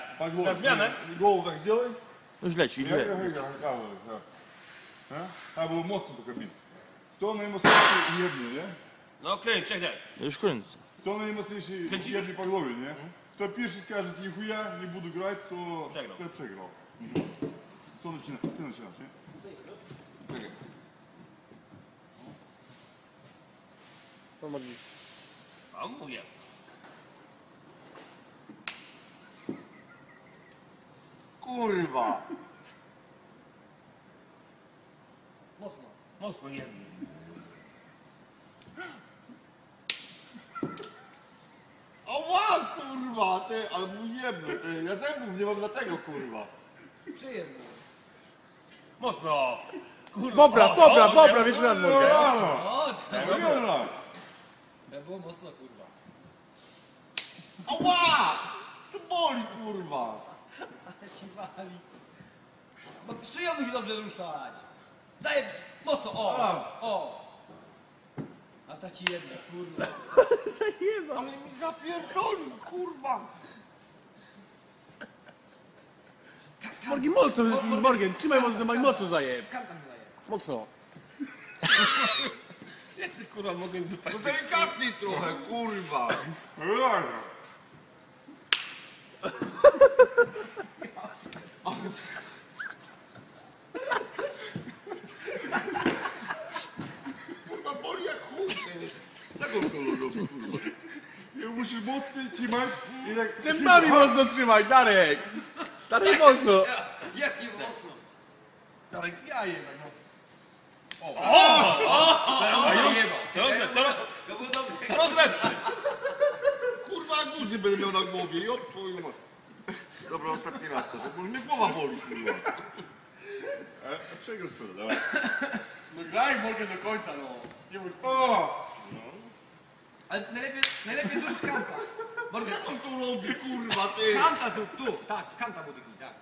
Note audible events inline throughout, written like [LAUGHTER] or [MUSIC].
да. Поглоть. Размяна. Голову так сделай. Ну, жля, чуть жля. А, был моцно только бит. Кто на ему следующий ебни, да? Ну, крен, чек дай. Я же крен. Кто на ему следующий ебни по голове, не? Кто пишет, скажет, нихуя, не буду играть, то... Шаграл. Ты проиграл. Кто начинает? Ты начинаешь, не? Чекай. Помоги. Помоги. Kurwa. Mocno. Mocno jedno. Ała, kurwa, ty, ale mu jebno, ty. Ja zębów nie mam dlatego, kurwa. Przyjemnie. Mocno. Kurwa. Popraw, popraw, popraw, jeszcze raz mogę. Kurwa, O, tak. kurwa. To było mocno, kurwa. Ała! To boli, kurwa się wali. Bo szyją musi dobrze ruszać. Zajeb mocno, o, o. A ta ci jedna, kurwa. [LAUGHS] Zajeba. Ale mi zapierdolił, kurwa. Morgi mocno, Morgan, trzymaj mocno, maj mocno zajeb. Mocno. [LAUGHS] Ja ty kurwa mogę dupać. No delikatniej trochę, kurwa. [LAUGHS] Jak on to lodowy, kurwa? I musisz mocniej trzymać i tak... Zębami mocno trzymaj, Darek. Darek mocno. Jaki mocno. Darek z jajem. A już? Coraz, le- coraz, To było dobre. coraz lepszy. Kurwa, guzy będę miał na głowie, i od twoją mać. Dobra, ostatni raz to, bo mnie głowa boli, kurwa. А, Przegrał sobie, dawaj. No graj Morgen do końca, no. Nie bądź... O! Ale najlepiej, najlepiej zrób skanta. Morgan, Co on tu robi, kurwa, ty? skanta zrób tu. Tak, skanta budyki, tak.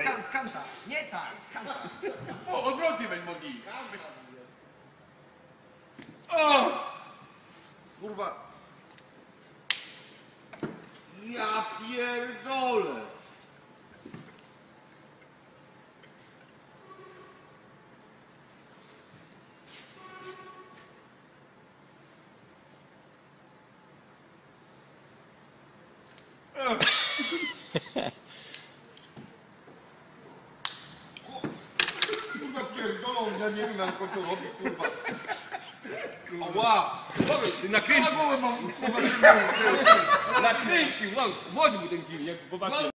Skan, skanta. Nie tak, skanta. O, odwrotnie weź Morgi. Kurwa. Ja pierdolę. Kurwa pierdolą, ja nie wiem jak on to robi, kurwa. Ała! Nakręcił, mam, kurwa, czerwoną. nakręcił. No, włodź mu ten film, jak popatrzę.